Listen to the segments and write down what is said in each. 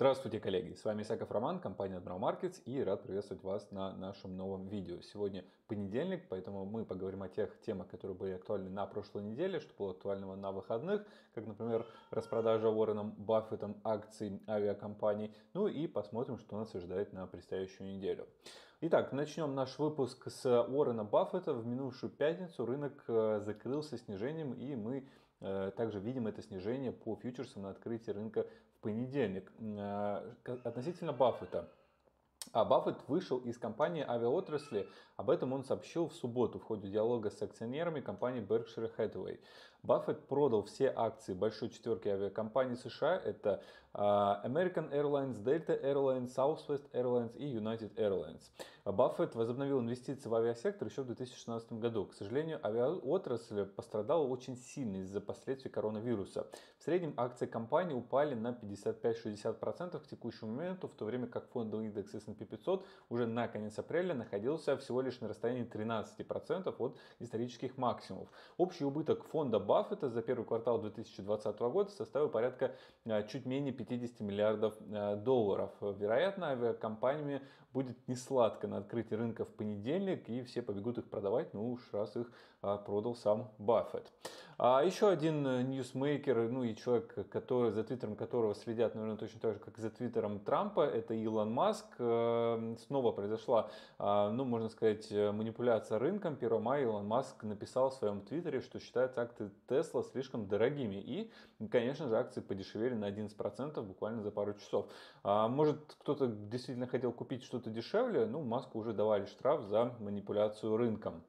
Здравствуйте, коллеги! С вами Исаков Роман, компания Admiral Markets и рад приветствовать вас на нашем новом видео. Сегодня понедельник, поэтому мы поговорим о тех темах, которые были актуальны на прошлой неделе, что было актуального на выходных, как, например, распродажа Уорреном Баффетом акций авиакомпаний, ну и посмотрим, что нас ожидает на предстоящую неделю. Итак, начнем наш выпуск с Уоррена Баффета. В минувшую пятницу рынок э, закрылся снижением, и мы э, также видим это снижение по фьючерсам на открытии рынка в понедельник. Э, относительно Баффета. А Баффет вышел из компании авиаотрасли. Об этом он сообщил в субботу в ходе диалога с акционерами компании Berkshire Hathaway. Баффет продал все акции большой четверки авиакомпаний США. Это а, American Airlines, Delta Airlines, Southwest Airlines и United Airlines. Баффет возобновил инвестиции в авиасектор еще в 2016 году. К сожалению, авиаотрасль пострадала очень сильно из-за последствий коронавируса. В среднем акции компании упали на 55-60% к текущему моменту, в то время как фондовый индекс S&P 500 уже на конец апреля находился всего лишь на расстоянии 13% от исторических максимумов. Общий убыток фонда Баффета за первый квартал 2020 года составил порядка а, чуть менее 50 миллиардов а, долларов. Вероятно, авиакомпаниями будет не сладко на открытии рынка в понедельник, и все побегут их продавать, ну уж раз их продал сам Баффет. А еще один ньюсмейкер, ну и человек, который, за твиттером которого следят, наверное, точно так же, как за твиттером Трампа, это Илон Маск. Снова произошла, ну, можно сказать, манипуляция рынком. 1 мая Илон Маск написал в своем твиттере, что считает акции Тесла слишком дорогими. И, конечно же, акции подешевели на 11% буквально за пару часов. Может, кто-то действительно хотел купить что-то дешевле, ну, Маску уже давали штраф за манипуляцию рынком.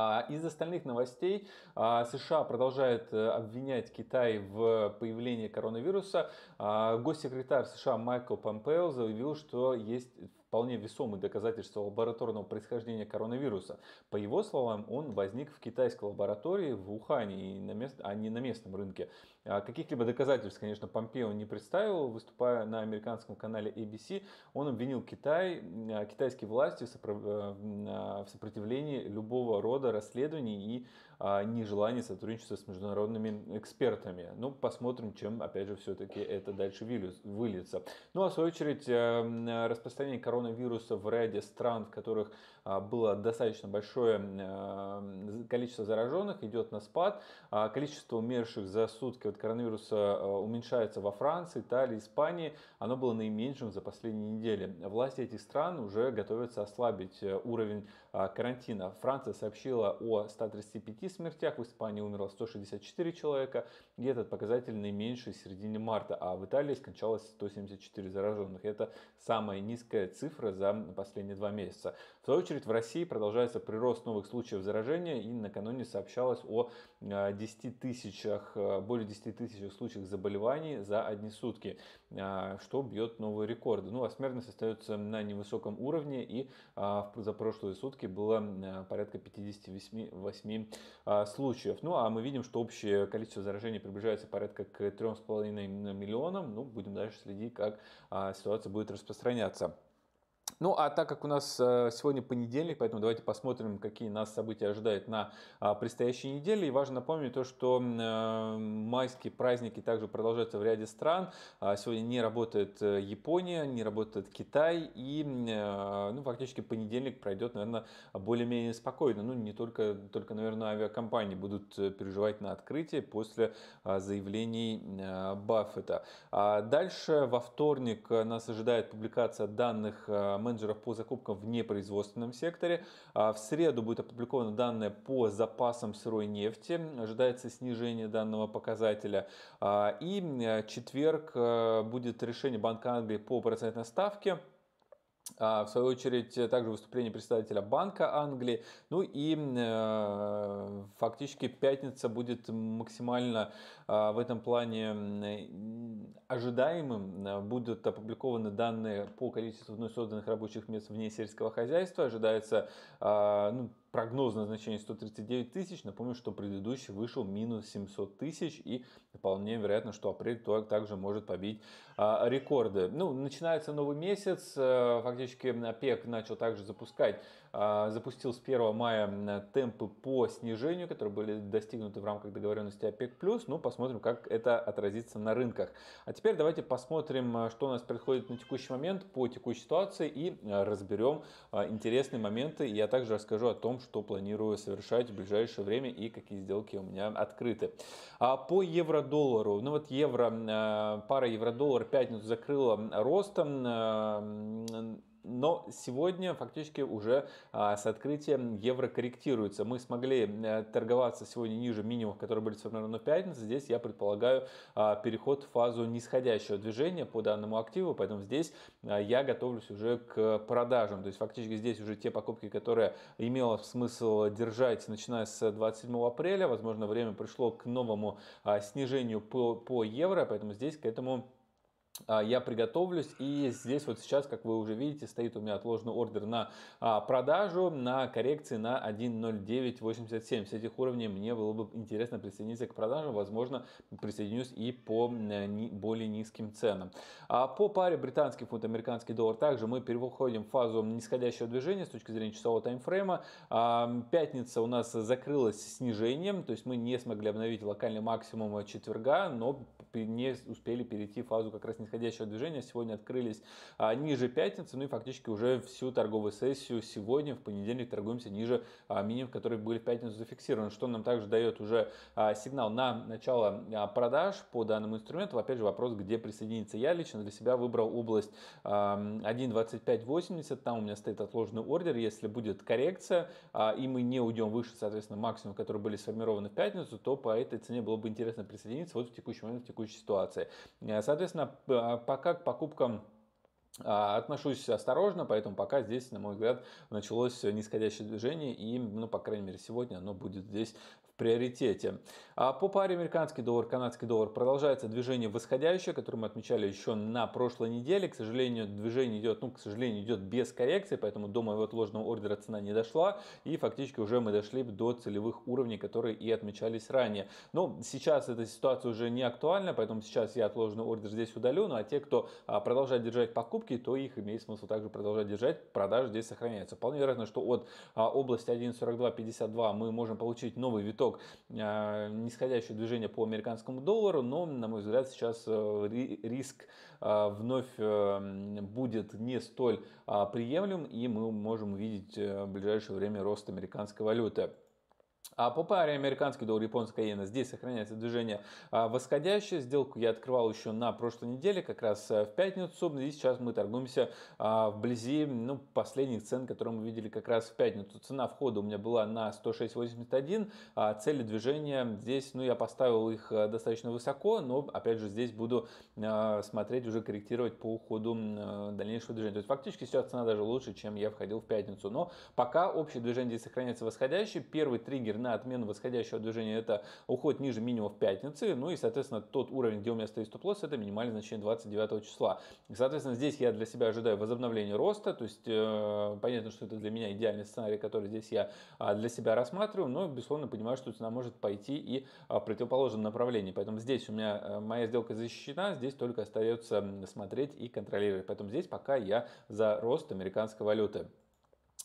А, из остальных новостей а, США продолжает э, обвинять Китай в появлении коронавируса. А, госсекретарь США Майкл Помпео заявил, что есть вполне весомые доказательства лабораторного происхождения коронавируса. По его словам, он возник в китайской лаборатории в Ухане, а не на местном рынке. Каких-либо доказательств, конечно, Помпео не представил, выступая на американском канале ABC. Он обвинил Китай, китайские власти в э, сопротивлении любого рода расследований и а, нежелание сотрудничества с международными экспертами. Ну, посмотрим, чем, опять же, все-таки это дальше выльется. Ну, а в свою очередь, э, распространение коронавируса в ряде стран, в которых а, было достаточно большое э, количество зараженных, идет на спад. А, количество умерших за сутки от коронавируса э, уменьшается во Франции, Италии, Испании. Оно было наименьшим за последние недели. Власти этих стран уже готовятся ослабить уровень карантина. Франция сообщила о 135 смертях, в Испании умерло 164 человека, и этот показатель наименьший в середине марта, а в Италии скончалось 174 зараженных. Это самая низкая цифра за последние два месяца. В свою очередь в России продолжается прирост новых случаев заражения, и накануне сообщалось о 10 э, тысячах, э, более 10 тысяч случаев заболеваний за одни сутки, э, что бьет новые рекорды. Ну а смертность остается на невысоком уровне, и за прошлые сутки было порядка 58 а, случаев. Ну а мы видим, что общее количество заражений приближается порядка к 3,5 миллионам. Ну, будем дальше следить, как а, ситуация будет распространяться. Ну, а так как у нас э, сегодня понедельник, поэтому давайте посмотрим, какие нас события ожидают на а, предстоящей неделе. И важно напомнить то, что э, майские праздники также продолжаются в ряде стран. А, сегодня не работает э, Япония, не работает Китай. И ну, фактически понедельник пройдет, наверное, более-менее спокойно. Ну, не только, только, наверное, авиакомпании будут переживать на открытие после а, заявлений Баффета. Дальше во вторник нас ожидает публикация данных менеджеров по закупкам в непроизводственном секторе. А в среду будет опубликованы данные по запасам сырой нефти. Ожидается снижение данного показателя. А, и э, четверг э, будет решение Банка Англии по процентной ставке. А, в свою очередь, также выступление представителя Банка Англии. Ну и э, фактически пятница будет максимально э, в этом плане ожидаемым. Будут опубликованы данные по количеству вновь созданных рабочих мест вне сельского хозяйства. Ожидается э, ну, прогнозное значение 139 тысяч. Напомню, что предыдущий вышел минус 700 тысяч и вполне вероятно, что апрель также может побить а, рекорды. Ну, начинается новый месяц, а, фактически ОПЕК начал также запускать, а, запустил с 1 мая темпы по снижению, которые были достигнуты в рамках договоренности ОПЕК+. Ну, посмотрим, как это отразится на рынках. А теперь давайте посмотрим, что у нас происходит на текущий момент по текущей ситуации и разберем интересные моменты. Я также расскажу о том, что планирую совершать в ближайшее время и какие сделки у меня открыты. По евро-доллару, ну вот евро, пара евро-доллар пятницу закрыла ростом но сегодня фактически уже а, с открытием евро корректируется. Мы смогли э, торговаться сегодня ниже минимумов, которые были сформированы в пятницу. Здесь я предполагаю а, переход в фазу нисходящего движения по данному активу, поэтому здесь а, я готовлюсь уже к продажам. То есть фактически здесь уже те покупки, которые имело смысл держать, начиная с 27 апреля, возможно, время пришло к новому снижению по, по евро, поэтому здесь к этому я приготовлюсь. И здесь вот сейчас, как вы уже видите, стоит у меня отложенный ордер на а, продажу, на коррекции на 1.0987. С этих уровней мне было бы интересно присоединиться к продажам. Возможно, присоединюсь и по более низким ценам. А по паре британский фунт, американский доллар также мы переходим в фазу нисходящего движения с точки зрения часового таймфрейма. Пятница у нас закрылась снижением, то есть мы не смогли обновить локальный максимум четверга, но не успели перейти в фазу как раз нисходящего движения. Сегодня открылись а, ниже пятницы, ну и фактически уже всю торговую сессию сегодня, в понедельник, торгуемся ниже а, минимум, которые были в пятницу зафиксированы, что нам также дает уже а, сигнал на начало а, продаж по данному инструменту. Опять же вопрос, где присоединиться. Я лично для себя выбрал область а, 1.2580, там у меня стоит отложенный ордер, если будет коррекция а, и мы не уйдем выше, соответственно, максимум, которые были сформированы в пятницу, то по этой цене было бы интересно присоединиться вот в текущий момент, в текущей ситуации. Э, соответственно, пока к покупкам а, отношусь осторожно, поэтому пока здесь, на мой взгляд, началось нисходящее движение, и, ну, по крайней мере, сегодня оно будет здесь приоритете. А по паре американский доллар, канадский доллар продолжается движение восходящее, которое мы отмечали еще на прошлой неделе. К сожалению, движение идет, ну, к сожалению, идет без коррекции, поэтому до моего отложенного ордера цена не дошла. И фактически уже мы дошли до целевых уровней, которые и отмечались ранее. Но сейчас эта ситуация уже не актуальна, поэтому сейчас я отложенный ордер здесь удалю. Ну а те, кто а, продолжает держать покупки, то их имеет смысл также продолжать держать. Продажи здесь сохраняются. Вполне вероятно, что от а, области 1.4252 мы можем получить новый виток итог а, нисходящее движение по американскому доллару, но, на мой взгляд, сейчас э, риск а, вновь э, будет не столь а, приемлем, и мы можем увидеть э, в ближайшее время рост американской валюты. А по паре американский доллар, японская иена, здесь сохраняется движение а, восходящее. Сделку я открывал еще на прошлой неделе, как раз э, в пятницу. И сейчас мы торгуемся а, вблизи ну, последних цен, которые мы видели как раз в пятницу. Цена входа у меня была на 106.81. А цели движения здесь, ну, я поставил их э, достаточно высоко, но, опять же, здесь буду смотреть, уже корректировать по уходу дальнейшего движения. То есть, фактически сейчас цена даже лучше, чем я входил в пятницу. Но пока общее движение здесь сохраняется восходящее. Первый триггер на отмену восходящего движения это уход ниже минимума в пятницы, ну и, соответственно, тот уровень, где у меня стоит стоп-лосс, это минимальное значение 29 числа. Соответственно, здесь я для себя ожидаю возобновления роста, то есть э, понятно, что это для меня идеальный сценарий, который здесь я э, для себя рассматриваю, но, безусловно, понимаю, что цена может пойти и э, в противоположном направлении. Поэтому здесь у меня э, моя сделка защищена, здесь только остается смотреть и контролировать. Поэтому здесь пока я за рост американской валюты.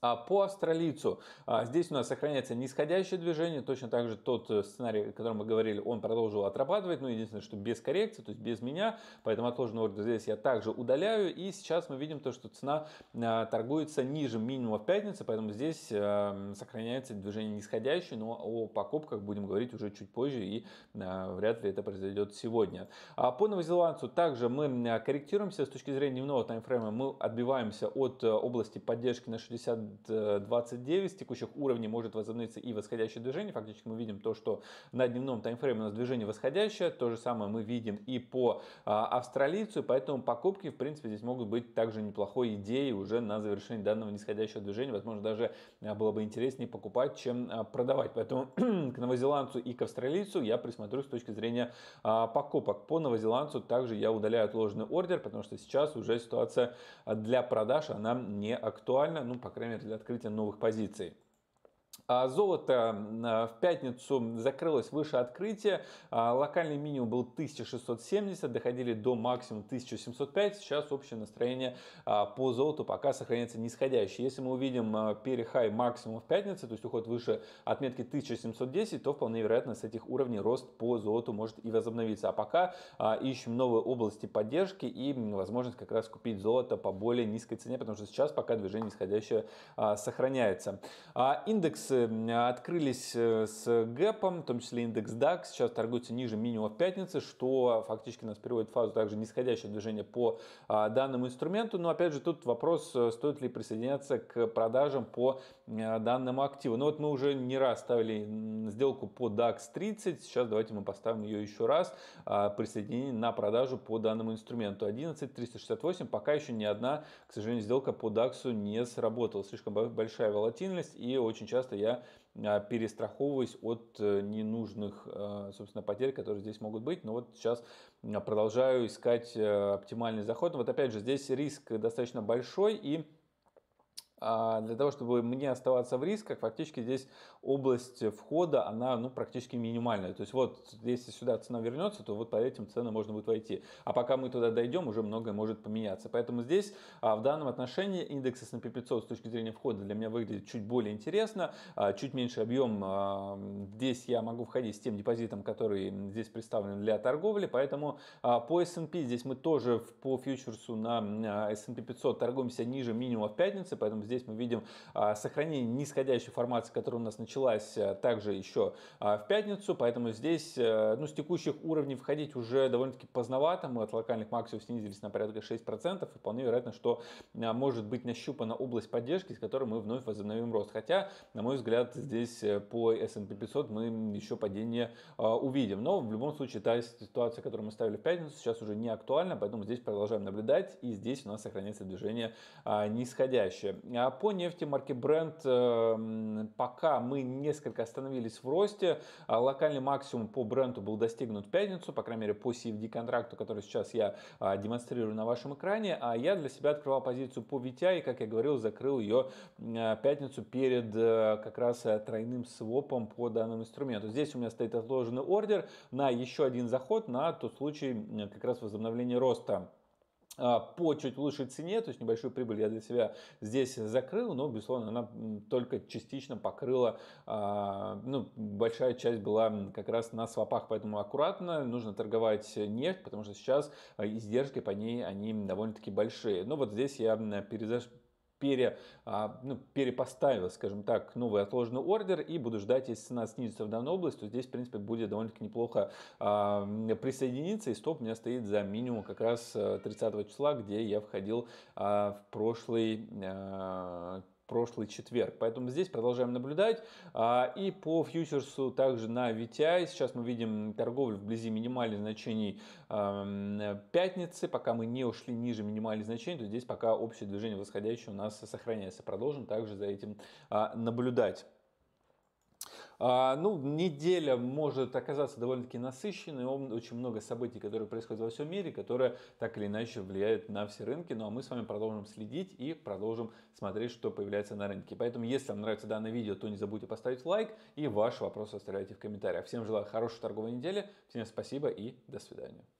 А по австралийцу. А, здесь у нас сохраняется нисходящее движение, точно так же тот э, сценарий, о котором мы говорили, он продолжил отрабатывать, но единственное, что без коррекции, то есть без меня, поэтому отложенный ордер здесь я также удаляю, и сейчас мы видим то, что цена а, торгуется ниже минимума в пятницу, поэтому здесь э, сохраняется движение нисходящее, но о покупках будем говорить уже чуть позже, и вряд ли это произойдет сегодня. По новозеландцу также мы корректируемся. С точки зрения дневного таймфрейма, мы отбиваемся от э, области поддержки на 60 29 с текущих уровней может возобновиться и восходящее движение. Фактически мы видим то, что на дневном таймфрейме у нас движение восходящее. То же самое мы видим и по а, австралийцу. Поэтому покупки, в принципе, здесь могут быть также неплохой идеей уже на завершение данного нисходящего движения. Возможно, даже а, было бы интереснее покупать, чем а, продавать. Поэтому к новозеландцу и к австралийцу я присмотрюсь с точки зрения покупок. По новозеландцу также я удаляю отложенный ордер, потому что сейчас уже ситуация для продаж, она не актуальна. Ну, по крайней мере, для открытия новых позиций. А золото в пятницу закрылось выше открытия. А локальный минимум был 1670, доходили до максимума 1705. Сейчас общее настроение а, по золоту пока сохраняется нисходящее. Если мы увидим перехай максимум в пятницу, то есть уход выше отметки 1710, то вполне вероятно с этих уровней рост по золоту может и возобновиться. А пока ищем новые области поддержки и возможность как раз купить золото по более низкой цене, потому что сейчас пока движение нисходящее сохраняется. Индекс открылись э, с гэпом, в том числе индекс DAX, сейчас торгуется ниже минимума в пятнице, что фактически нас переводит в фазу также нисходящего движения по а, данному инструменту. Но опять же тут вопрос, э, стоит ли присоединяться к продажам по э, данному активу. Ну вот мы уже не раз ставили сделку по DAX 30, сейчас давайте мы поставим ее еще раз, а, присоединение на продажу по данному инструменту. 11 368, пока еще ни одна, к сожалению, сделка по DAX не сработала. Слишком большая волатильность и очень часто я я а, перестраховываюсь от э, ненужных, э, собственно, потерь, которые здесь могут быть. Но вот сейчас продолжаю искать э, оптимальный заход. Вот опять же, здесь риск достаточно большой и а для того, чтобы мне оставаться в рисках, фактически здесь область входа, она ну, практически минимальная. То есть вот, если сюда цена вернется, то вот по этим ценам можно будет войти. А пока мы туда дойдем, уже многое может поменяться. Поэтому здесь а, в данном отношении индекс S&P 500 с точки зрения входа для меня выглядит чуть более интересно. А, чуть меньше объем. Здесь я могу входить с тем депозитом, который здесь представлен для торговли. Поэтому по S&P здесь мы тоже по фьючерсу на S&P 500 торгуемся ниже минимума в пятницу. Поэтому здесь мы видим а, сохранение нисходящей формации, которая у нас началась а, также еще а, в пятницу, поэтому здесь э, ну, с текущих уровней входить уже довольно-таки поздновато, мы от локальных максимумов снизились на порядка 6%, и вполне вероятно, что может быть нащупана область поддержки, с которой мы вновь возобновим рост. Хотя, на мой взгляд, здесь э, по S&P 500 мы еще падение увидим. Но в любом случае та ситуация, которую мы ставили в пятницу, сейчас уже не актуальна, поэтому здесь продолжаем наблюдать, и здесь у нас сохраняется движение нисходящее. А по нефти марки Brent эм, пока мы несколько остановились в росте. А локальный максимум по бренду был достигнут в пятницу, по крайней мере по CFD контракту, который сейчас я а, демонстрирую на вашем экране. А я для себя открывал позицию по VTI и, как я говорил, закрыл ее в пятницу перед э, как раз э, тройным свопом по данному инструменту. Здесь у меня стоит отложенный ордер на еще один заход на тот случай как раз возобновления роста по чуть лучшей цене, то есть небольшую прибыль я для себя здесь закрыл, но, безусловно, она только частично покрыла, а, ну, большая часть была как раз на свопах, поэтому аккуратно, нужно торговать нефть, потому что сейчас а, издержки по ней, они довольно-таки большие. Но вот здесь я перезаш пере, а, ну, перепоставил, скажем так, новый отложенный ордер и буду ждать, если цена снизится в данную область, то здесь, в принципе, будет довольно-таки неплохо а, присоединиться. И стоп у меня стоит за минимум как раз 30 э, числа, где я входил а, в прошлый прошлый четверг. Поэтому здесь продолжаем наблюдать. А, и по фьючерсу также на VTI. Сейчас мы видим торговлю вблизи минимальных значений пятницы. Пока мы не ушли ниже минимальных значений, то здесь пока общее движение восходящее у нас сохраняется. Продолжим также за этим а, наблюдать. А, ну, неделя может оказаться довольно-таки насыщенной, очень много событий, которые происходят во всем мире, которые так или иначе влияют на все рынки. Ну а мы с вами продолжим следить и продолжим смотреть, что появляется на рынке. Поэтому, если вам нравится данное видео, то не забудьте поставить лайк и ваши вопросы оставляйте в комментариях. Всем желаю хорошей торговой недели, всем спасибо и до свидания.